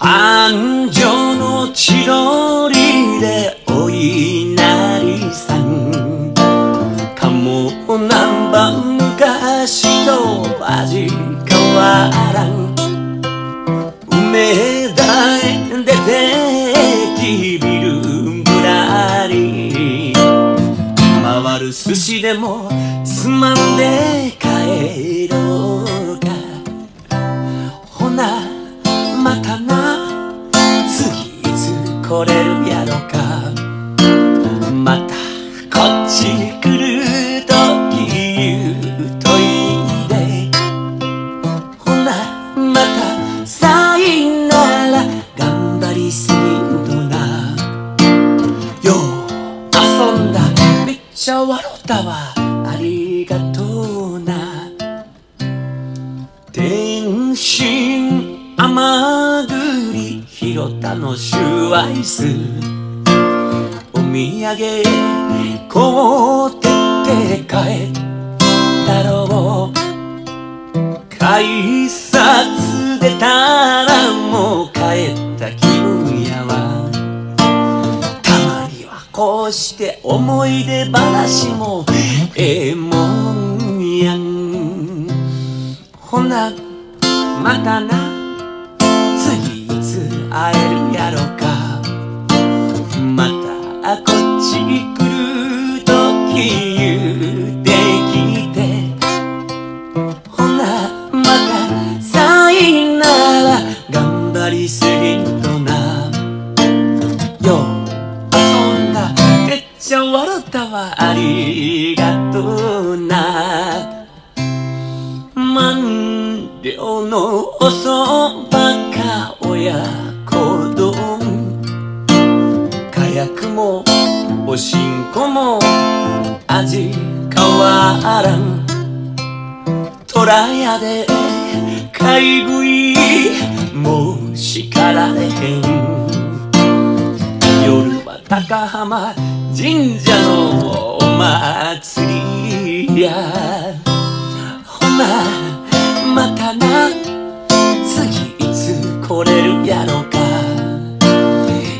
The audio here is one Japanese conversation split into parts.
繁盛の千鳥でお稲荷さん。鴨南蛮昔と味変わらん。梅田へ出てきビルぶらり。回る寿司でもつまんで帰ろ笑ったわ。ありがとうな。天津甘栗広田のシュワイス。お土産買うてって帰ったろう。改札出たはこうして思い出話もえ？えもんやん。ほなまたな。次いつ会えるやろか。またこっち来るときたわありがとう。な万両のおそばか親子丼火薬もおしんこも味変わらん。虎屋で買い食いもう叱られへん。夜は高浜神社のお祭りや。ほなまたな。次いつ来れるやろか。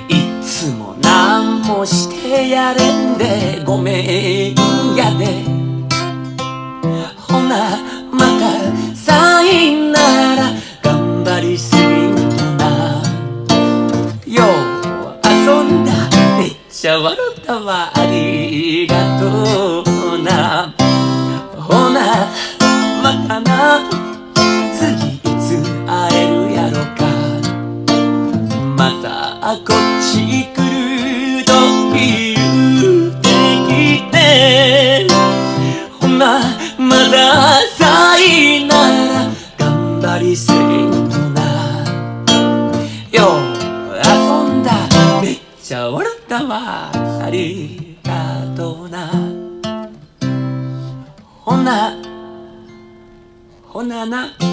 いつもなんもしてやれんでごめんやで。ほなめっちゃ笑ったわありがとうな。ほなまたな。次いつ会えるやろか。またこっち来ると言うてきて。ほなまださいなら頑張りすぎんとゃ笑ったわありがとうなほなほなな